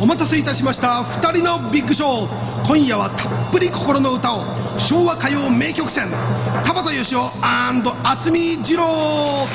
お待たせいたしました。2人のビッグショー。今夜はたっぷり心の歌を。昭和歌謡名曲選田畑義雄渥美二郎。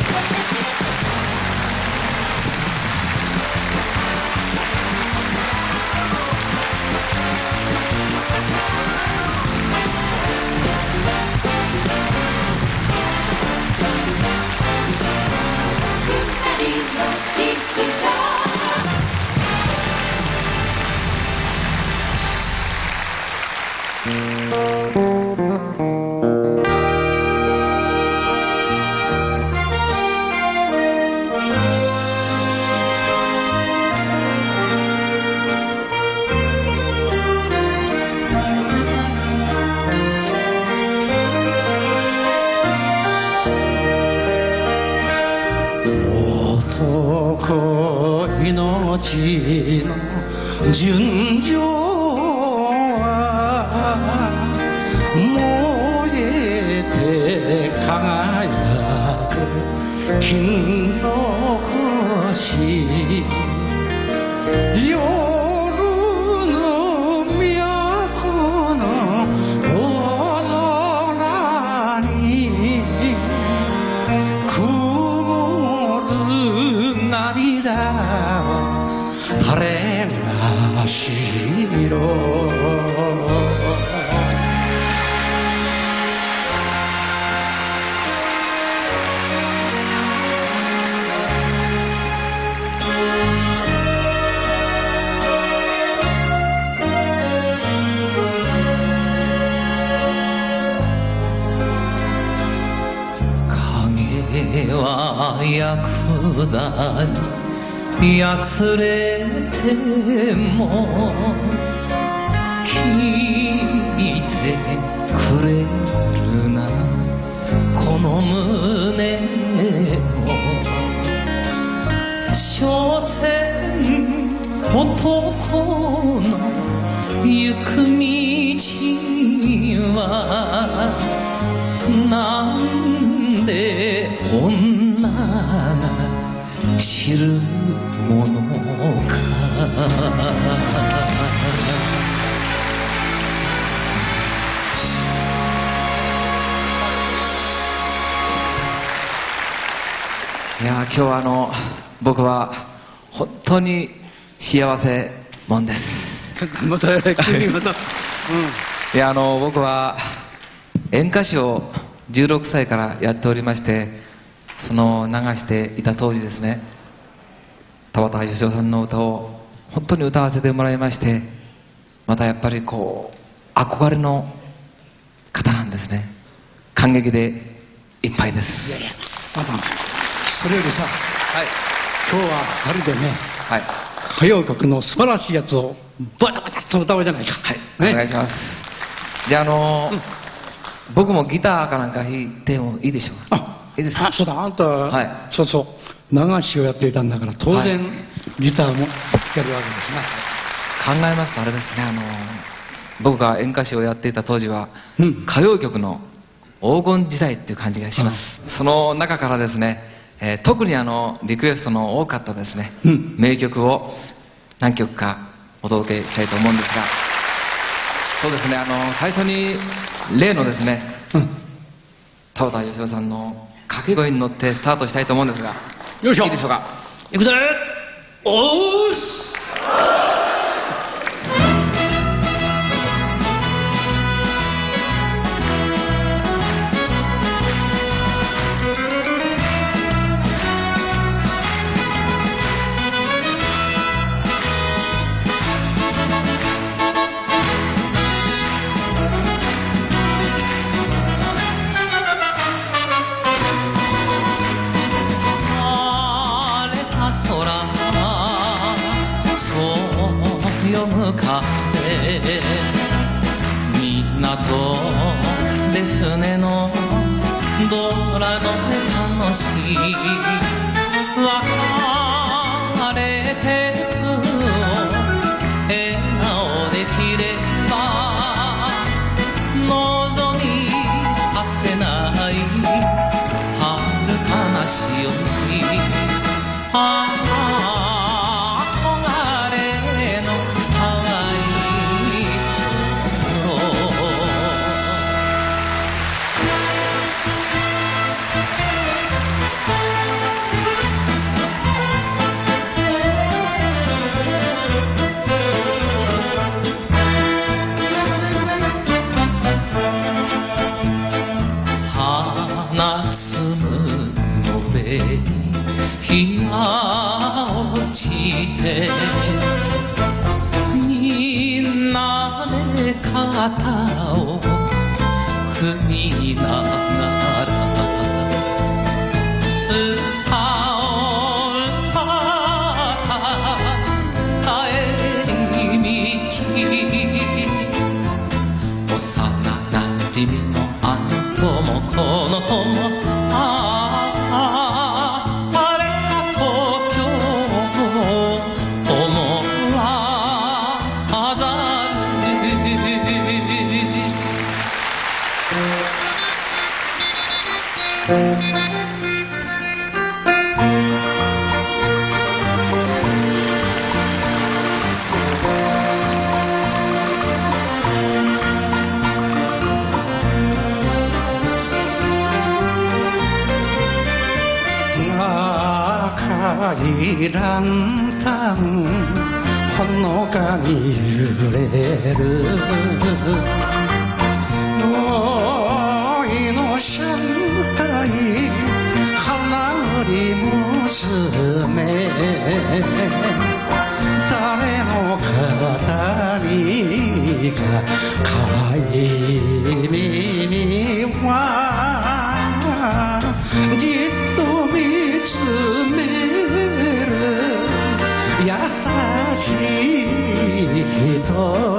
やつれてもいやー今日はあの僕は本当に幸せもんです。また急にまた、いやあの僕は演歌師を16歳からやっておりましてその流していた当時ですね田畑義雄さんの歌を本当に歌わせてもらいましてまたやっぱりこう憧れの方なんですね。感激でいっぱいです。いやいやそれよりさはい。今日は2人でねはい。歌謡曲の素晴らしいやつをバタバタっと歌おうじゃないか。はい、お願いします。じゃああのー僕もギターかなんか弾いてもいいでしょうか？あいいですか？あそうだ。あんた、はい。そうそう。流しをやっていたんだから当然、はい。ギターも弾けるわけですね考えますとあれですねあのー僕が演歌師をやっていた当時は、うん。歌謡曲の黄金時代っていう感じがします、その中からですね、えー特にあのリクエストの多かったですね、うん。名曲を何曲かお届けしたいと思うんですが。そうですねあの最初に例のですねうん。田畑義雄さんの掛け声に乗ってスタートしたいと思うんですが。よいしょ。いいでしょうか。いくぜ。おーしじてみんなで肩を組みな揺れる恋の車体花に娘誰の肩にかかいみ Señor.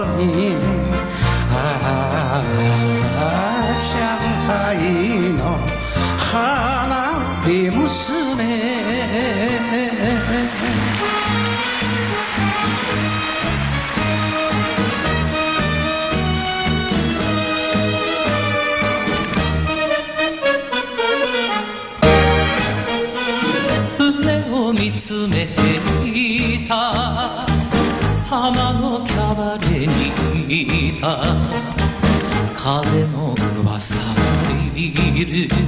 風の噂をビる。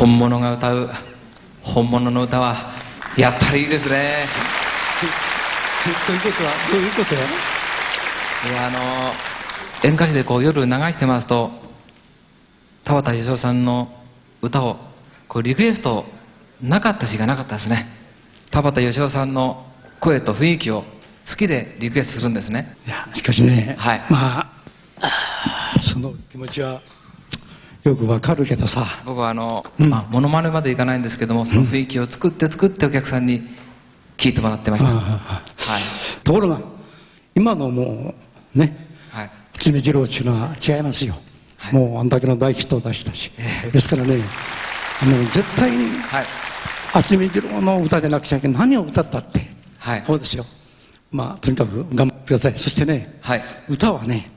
本物が歌う。本物の歌はやっぱりいいですね。ということはどういうことやいやあの演歌詞でこう夜流してますと田畑義雄さんの歌をこうリクエストなかったしがなかったですね田畑義雄さんの声と雰囲気を好きでリクエストするんですねいやしかしね、はいまああその気持ちはよくわかるけどさ。僕はあの、うん。まあ、モノマネまでいかないんですけどもその雰囲気を作って作ってお客さんに聞いてもらってました、あはい。あところが今のもうねはい。渥美二郎っていうのは違いますよ、はい。もうあんだけの大ヒットを出したし、ええ。ですからねあの絶対にはい。渥美二郎の歌でなくちゃいけない。何を歌ったって、はい。そうですよ。まあとにかく頑張ってください。そしてねはい。歌はね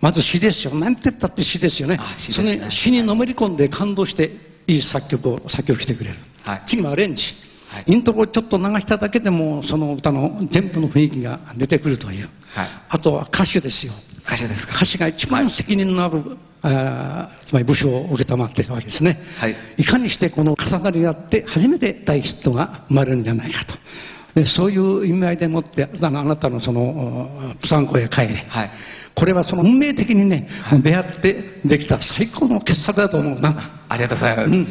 まず詩ですよ。何て言ったって詩ですよね。ね。その詩にのめり込んで感動していい作曲を作曲してくれる、はい。次はアレンジ、はい。イントロをちょっと流しただけでもその歌の全部の雰囲気が出てくるという、はい。あとは歌手ですよ。歌手ですか？歌手が一番責任のある、あーつまり部署を受けたまっているわけですね、はい。かにしてこの重なりがあって初めて大ヒットが生まれるんじゃないかと。でそういう意味合いでもってあのあなたのその「プサンコへ帰れ」はいこれはその運命的にね、出会ってできた最高の傑作だと思うな、ありがとうございます、うん、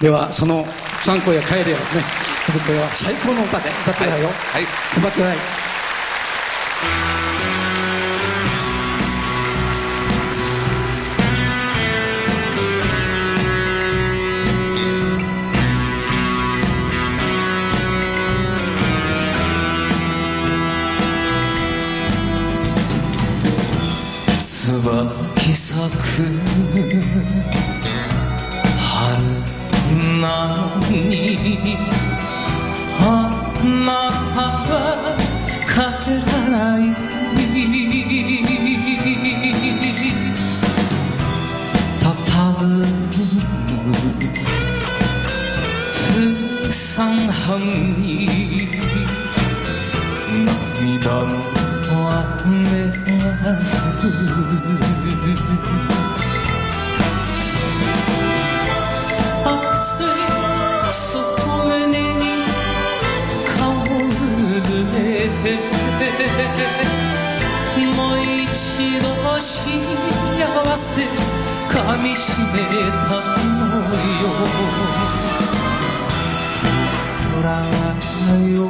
ではその「プサンコへ帰れ」をですねこれは最高の歌で歌ってくださいよ、はい。頑張ってくださいみしめたのよほら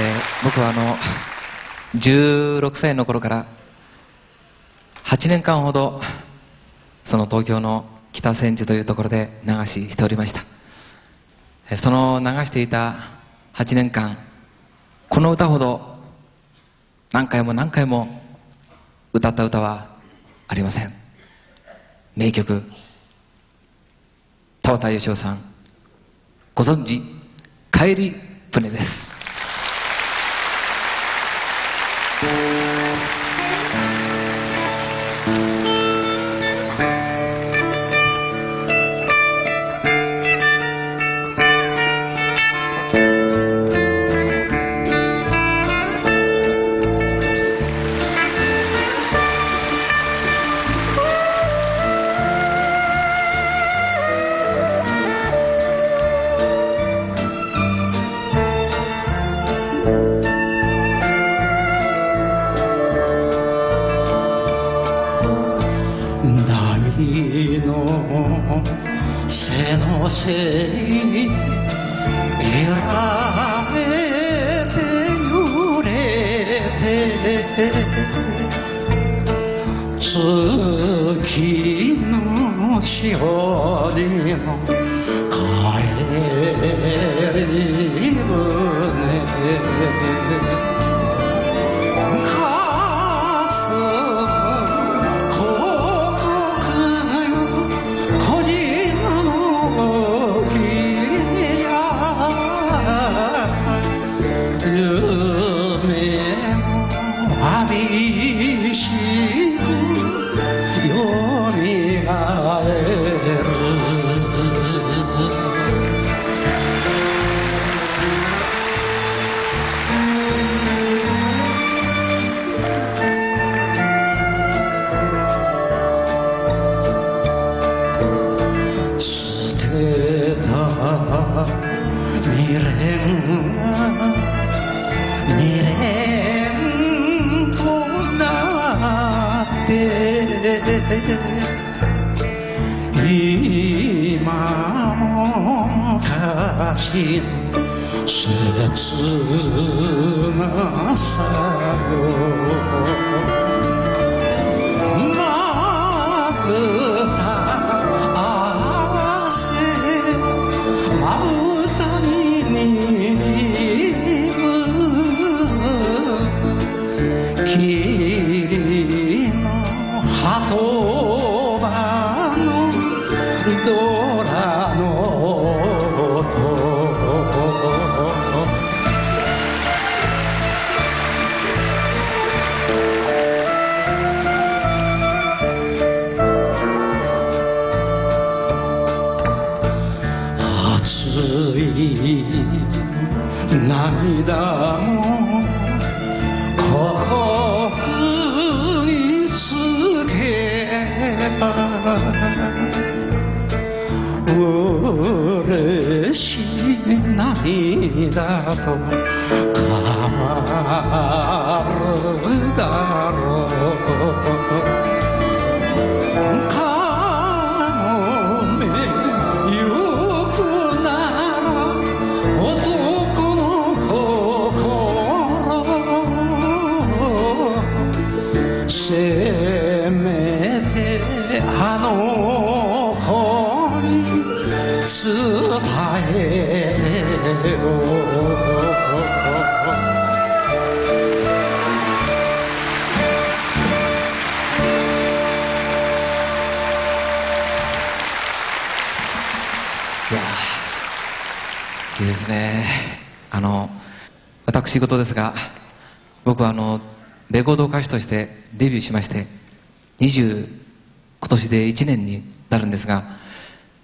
えー僕はあの16歳の頃から8年間ほどその東京の北千住というところで流ししておりました。その流していた8年間この歌ほど何回も何回も歌った歌はありません。名曲田畑義雄さんご存知「帰り船」です。月のしおりの帰り船。私事ですが僕はあのレコード歌手としてデビューしまして20今年で1年になるんですが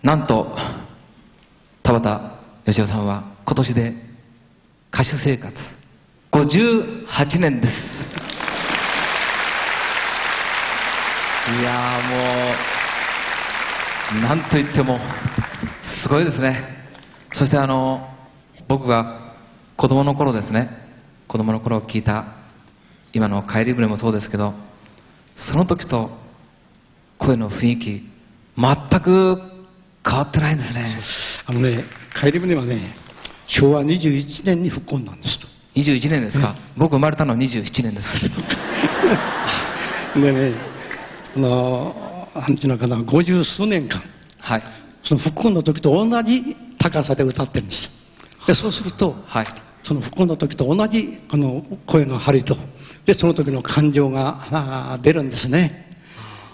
なんと田畑義雄さんは今年で歌手生活58年です。いやもうなんといってもすごいですね。そしてあの僕が子供の頃ですね。子供の頃聞いた今の帰り船もそうですけどその時と声の雰囲気全く変わってないんですね。あのね帰り船はね昭和21年に復興なんです21年ですか、僕生まれたのは27年です。でねあのなんていうのかな五十数年間。はい。その復興の時と同じ高さで歌ってるんですでそうするとはいその復興の時と同じこの声の張りとでその時の感情が出るんですね。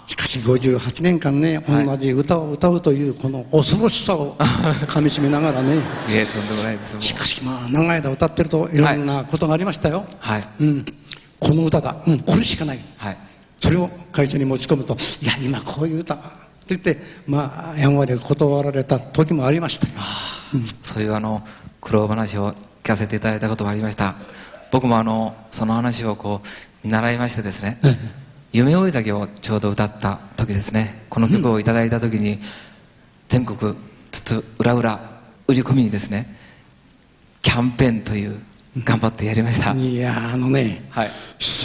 しかし58年間ねはい。同じ歌を歌うというこの恐ろしさをかみしめながらね。いえとんでもないです。もうしかしまあ長い間歌ってるといろんなことがありましたよ、はい。うん、この歌だ、うん、これしかない。はい。それを会社に持ち込むといや今こういう歌って言ってまあやんわり断られた時もありましたうん。そういうあの苦労話を聞かせていただいたこともありました。僕もあのその話をこう見習いましてですねえ夢追いだけをちょうど歌った時ですね。この曲をいただいた時に全国津々浦々売り込みにですねキャンペーンという頑張ってやりました。いやあのねはい。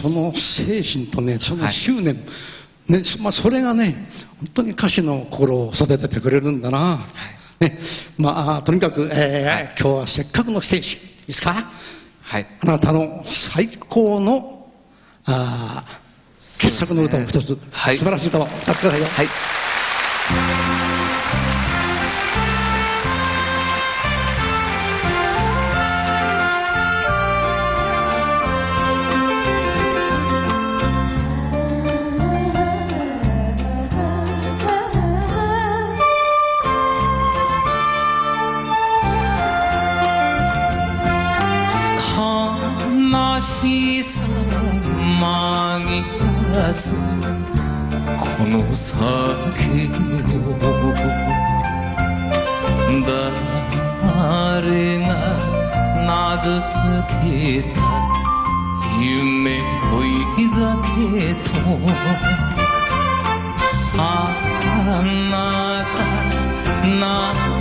その精神とねその執念、ねそまあ、それがね本当に歌手の心を育ててくれるんだな、ねまあ、とにかく、えー今日はせっかくのステージ。いいですか？はい。あなたの最高のあー傑作の歌を一つ、はい。素晴らしい歌を歌ってくださいよ。はいこの酒を誰が名付けた。夢追い酒とあなたな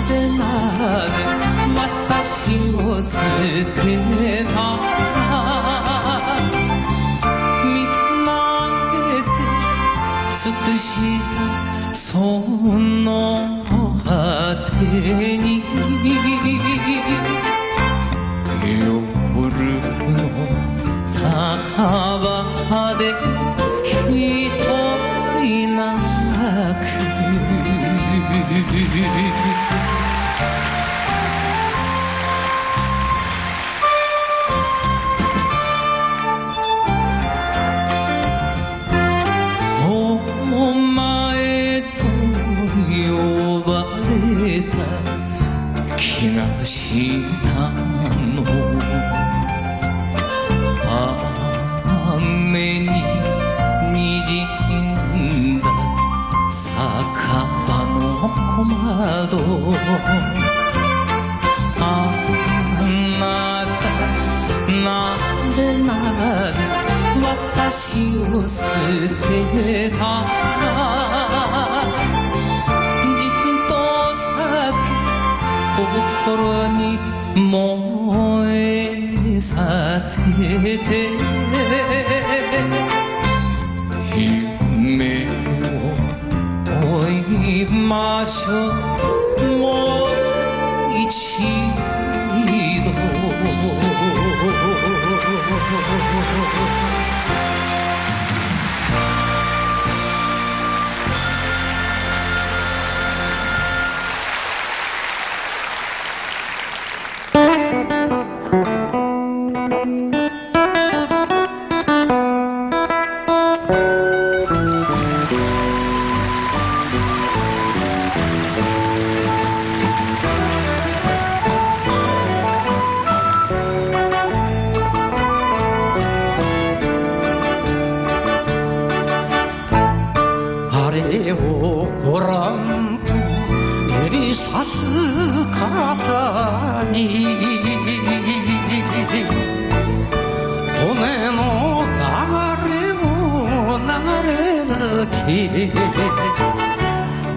ぜなぜ私を捨てた。したその果てに夜の酒場で一人泣く。私を捨てたじっと咲く心に燃えさせて度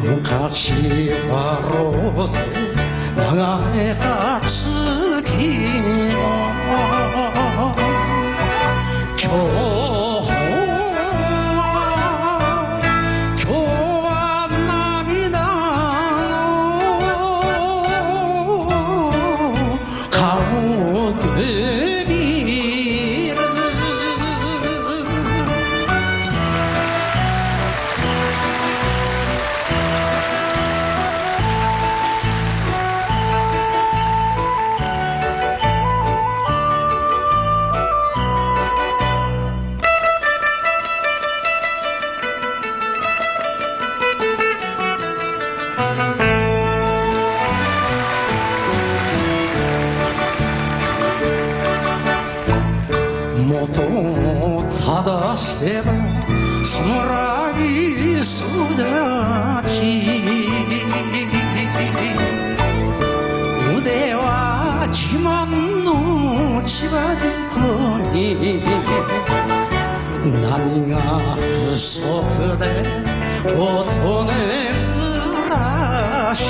昔はろうと眺めた月にで恐れるらし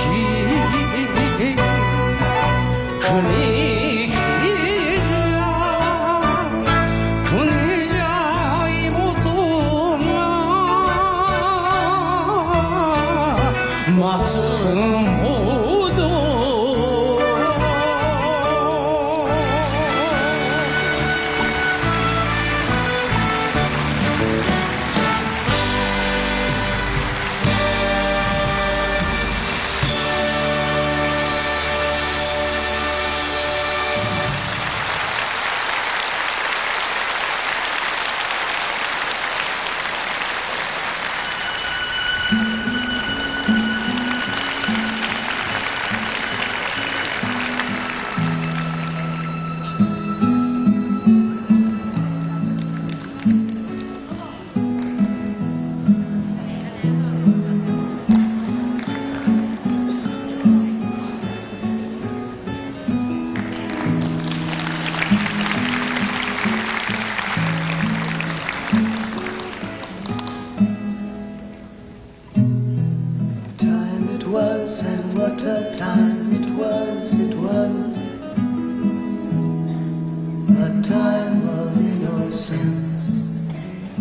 国 nonsense,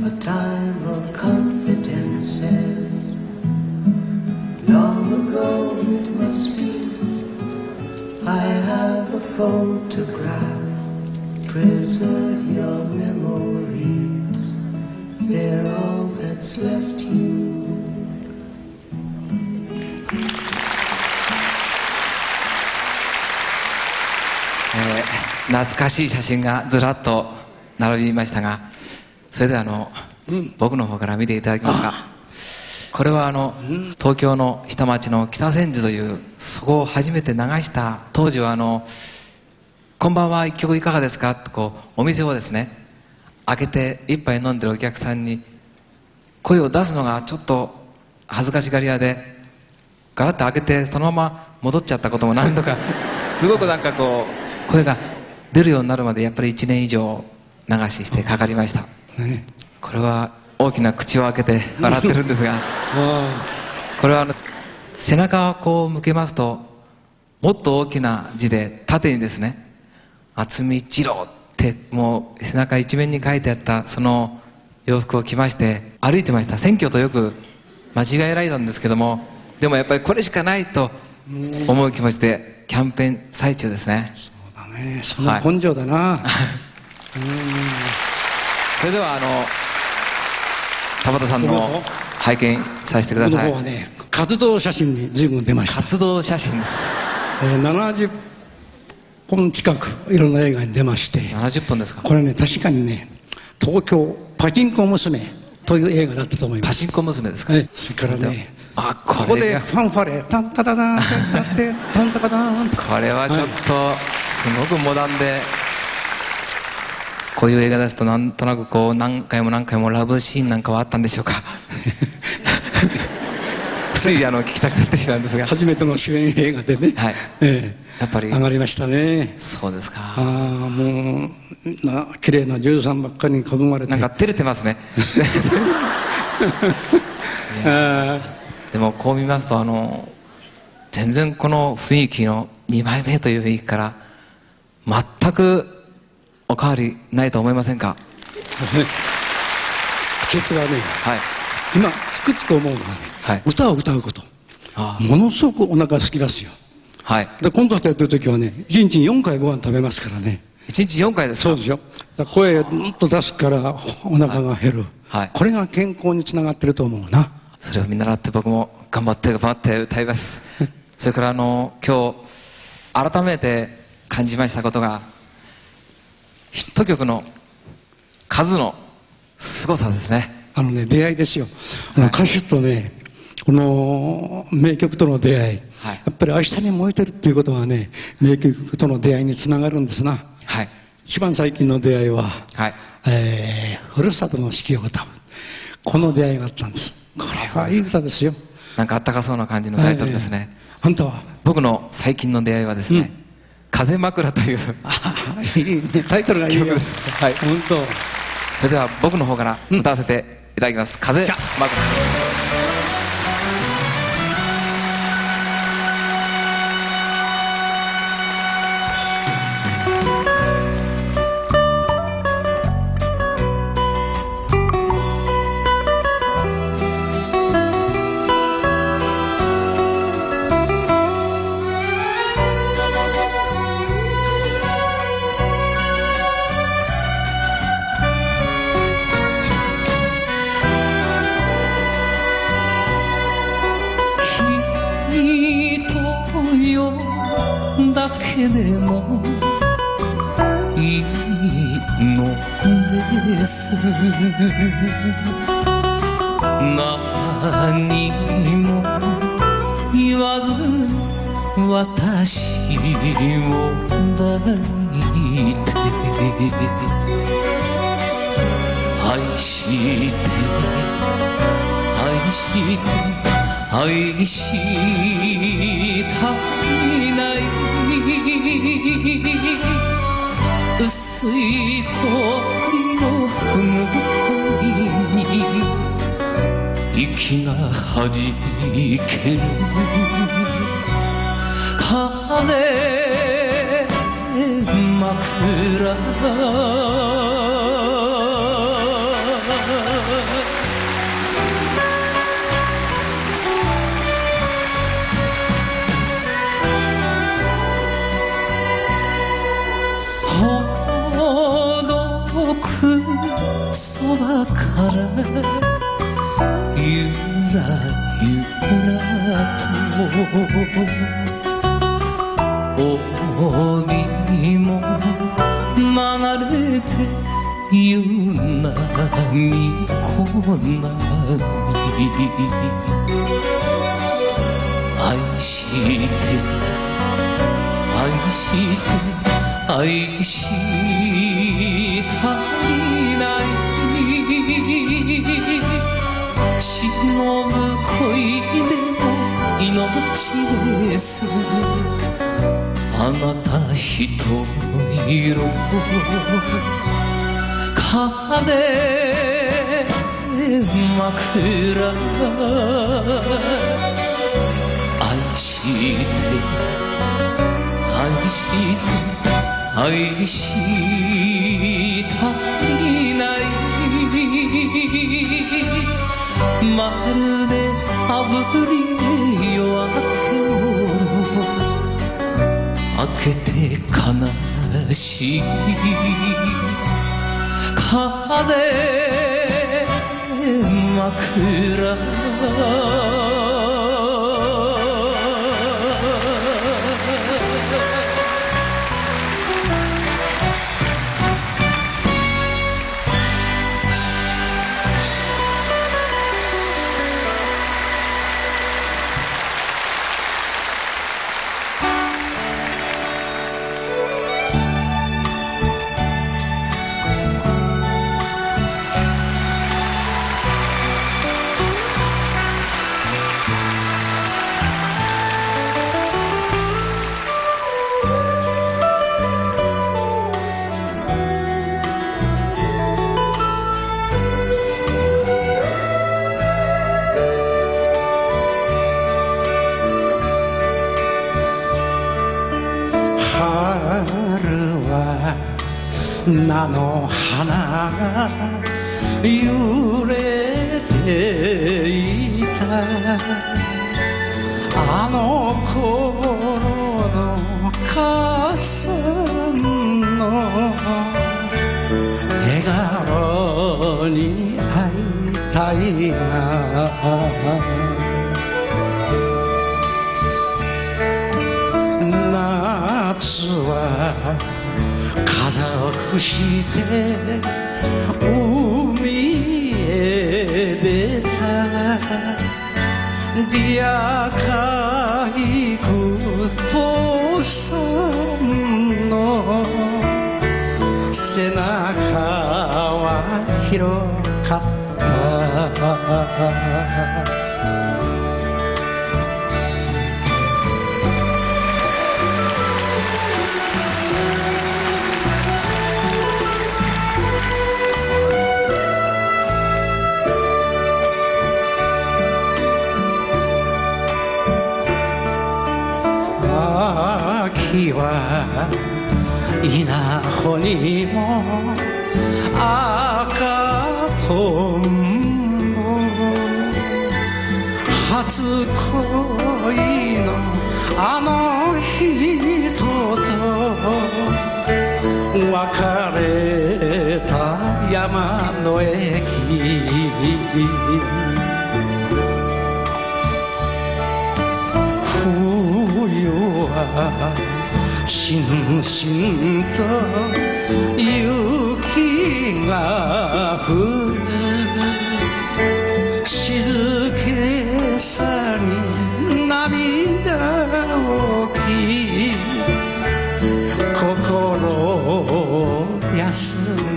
a time of confidences. Long ago it must be, I have a photograph, preserve your memories. They're all that's left you. えー懐かしい写真がずらっと並びましたがそれではあの、うん。僕の方から見ていただきますか？あ。これはあの、ん。東京の下町の北千住というそこを初めて流した当時はあの「こんばんは一曲いかがですか?」とこうお店をですね開けて一杯飲んでるお客さんに声を出すのがちょっと恥ずかしがり屋でガラッと開けてそのまま戻っちゃったことも何度か すごくなんかこう声が出るようになるまでやっぱり1年以上流ししてかかりました。ね。これは大きな口を開けて笑ってるんですが あこれはあの背中をこう向けますともっと大きな字で縦にですね「渥美二郎」ってもう背中一面に書いてあったその洋服を着まして歩いてました。選挙とよく間違えられたんですけどもでもやっぱりこれしかないと思う気持ちでキャンペーン最中ですね。そうだね。その根性だな、うんそれではあの田畑さんの拝見させてください。方はね活動写真に随分出ました、活動写真。ですえー70本近くいろんな映画に出まして。70分ですか？これね確かにね東京パチンコ娘という映画だったと思います。パチンコ娘ですか、ねそれからねあここで。ファンファレタンタタタンタンタテタンタカタン。これはちょっとすごくモダンで、こういう映画ですとなんとなくこう何回も何回もラブシーンなんかはあったんでしょうか？ついあの聞きたくなってしまうんですが。初めての主演映画でね、はい。ええ。やっぱり。上がりましたね。そうですああかもうな綺麗な女優さんばっかりに囲まれて。なんか照れてますね。あでもこう見ますとあの全然この雰囲気の2枚目という雰囲気から全くお変わりないと思いませんか？あ秘訣はねはい。今つくつく思うのはね、はい。歌を歌うこと。あものすごくお腹好きですよ。はい。でコンサートやってる時はね1日に4回ご飯食べますからね。1日4回ですか？そうですよ。声をずっと出すからお腹が減る、はい。これが健康につながってると思うな。それを見習って僕も頑張って頑張って歌います。それからあの今日改めて感じましたことがヒット曲の数の凄さですね。あのね出会いですよ。はい。歌手とねこの名曲との出会い、はい。やっぱり明日に燃えてるっていうことはね名曲との出会いにつながるんですな。はい。一番最近の出会いは、はい。えーふるさとの四季を歌う。この出会いがあったんです。これはいい歌ですよ。なんかあったかそうな感じのタイトルですね、えーあんたは？僕の最近の出会いはですね、うん風枕というタイトルがいいよ。曲です。はい。本当。それでは僕の方から歌わせていただきます、風じゃ。枕でもいいのです何も言わず私を抱いて愛して愛して。愛したいない薄い恋を踏む恋に息がはじける風枕みこなみ愛して愛して愛したいない忍ぶ恋でも命ですあなた一人の風枕愛して愛して愛したいないまるで炙り夜明けを開けて悲しい。風枕 秋は稲穂にも赤と初恋のあの人と別れた山の駅。冬はしんしんと雪が降る。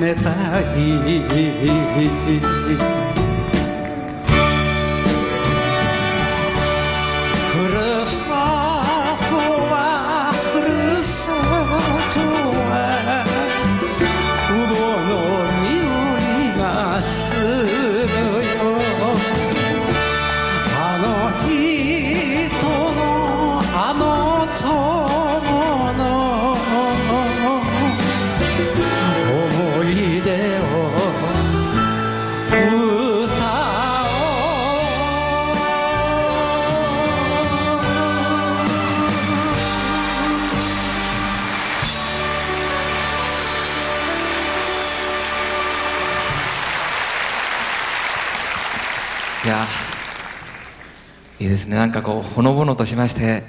नेताई なんかこうほのぼのとしまして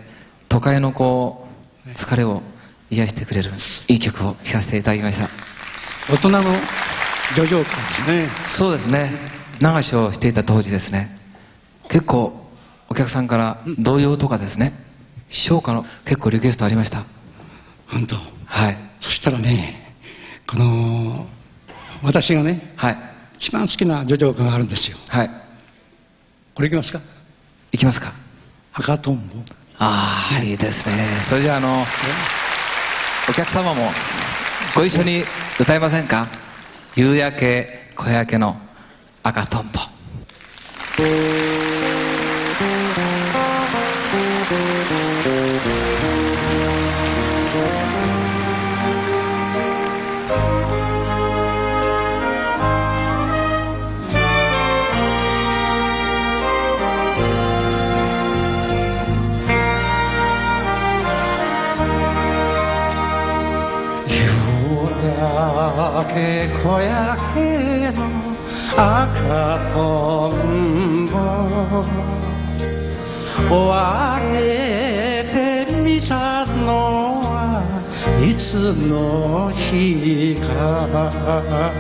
都会のこう疲れを癒してくれるいい曲を聴かせていただきました。大人の叙情歌ですね。そうですね。流しをしていた当時ですね。結構お客さんから童謡とかですね。唱歌の結構リクエストありました。本当。はい。そしたらねこの私がねはい。一番好きな叙情歌があるんですよ。はい。これいきますかいきますか？赤とんぼああいいですね。それじゃああのお客様もご一緒に歌いませんか？夕焼け小焼けの赤とんぼか